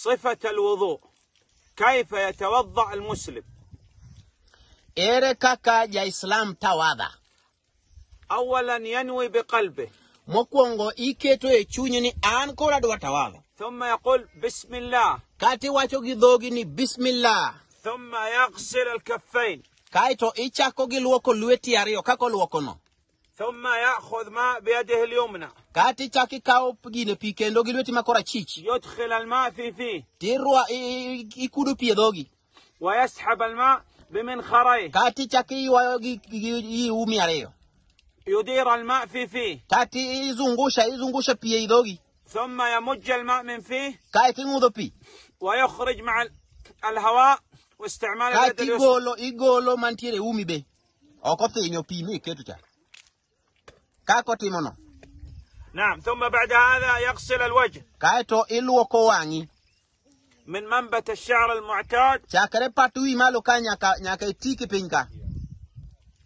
صفة الوضوء كيف يتوضأ المسلم ere kaka jaislam tawadha أولا ينوي بقلبه mokwongo iketo e chunyi ni an koro adwa tawadha ثم يقول بسم الله kati iwacho gi dhogi ni bismillah ثم يغسل الكفين kaeto ichako gi luoko lweti ariyo kaka oluokono ثم يأخذ ماء بيده اليمنى. كاتي تشاكي كاو بجيني بي كان لوغي لوتي ماكورا تشيتش يدخل الماء في فيه. تيروا يكودو بي دوغي ويسحب الماء بمنخري كاتي تشاكي ويوغي يومي عليه يدير الماء في فيه. تاتي زونغوشا زونغوشا بي دوغي ثم يمج الماء من فيه. كايتي مودو بي ويخرج مع الهواء واستعمال كاتي غولو يغولو مانتيري اومي بي اوكو تينيو بي مي كيتو تشاكي كاكوتي مونو نعم ثم بعد هذا يغسل الوجه كايتو إلو كواني من منبت الشعر المعتاد شاكري باتوي مالو كان ياكا ياكا تيكي بينكا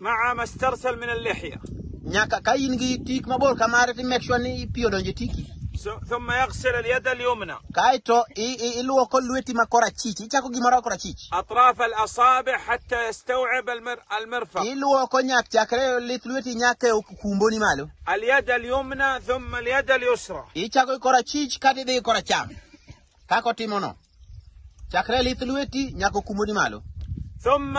مع ما استرسل من اللحية ياكا كاين تيك مبور كما رتي ميكشوني بيو تيكي ثم يغسل اليد اليمنى كايتو اي اي إلو كل لويتي ما كورا تشيتي تشاكو جيمارا كورا أطراف الأصابع حتى يستوعب المر... المرفق إلو كونياك تشاكري اللي تلويتي نياك كومبوني مالو اليد اليمنى ثم اليد اليسرى تشاكو كورا تشيتي كاتي دي كورا تشام كاكو تيمونو تشاكري اللي تلويتي نياكو كومبوني مالو ثم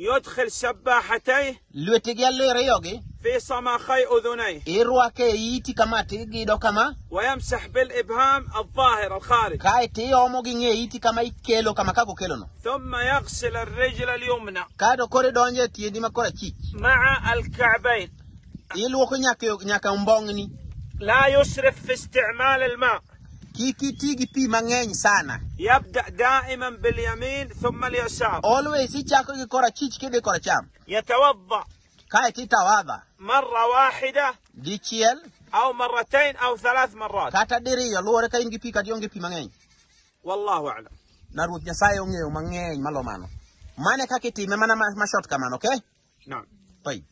يدخل سباحتيه لو تجلي ريوغي في صماخي أذنيه. ايرواكي ييتي كما تيجي دو كما ويمسح بالإبهام الظاهر الخارج. كاي تي اوموغي ييتي كما يكيلو كما كاكو كيلونو ثم يغسل الرجل اليمنى. كادو كوري دونجي تي ديما كوري تشي مع الكعبين. يلوكو نياكو نياكا امبونغني لا يسرف في استعمال الماء. تيجي تيجي في مانين سانا يبدا دائما باليمين ثم اليسار اولويز يجاكو يكورا تشيتش كده كورا تشام يتوضا كاي تتوضا مره واحدة ديتشيل أو مرتين أو ثلاث مرات كاتا ديري لو ركا ينجي في كاديونجي في مانين والله اعلم نارو جاساي يونجي مانين مالو مانو مانا كاكيتي مانا ما شوت كمان أوكي نعم طيب